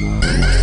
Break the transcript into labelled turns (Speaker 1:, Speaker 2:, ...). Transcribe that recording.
Speaker 1: Música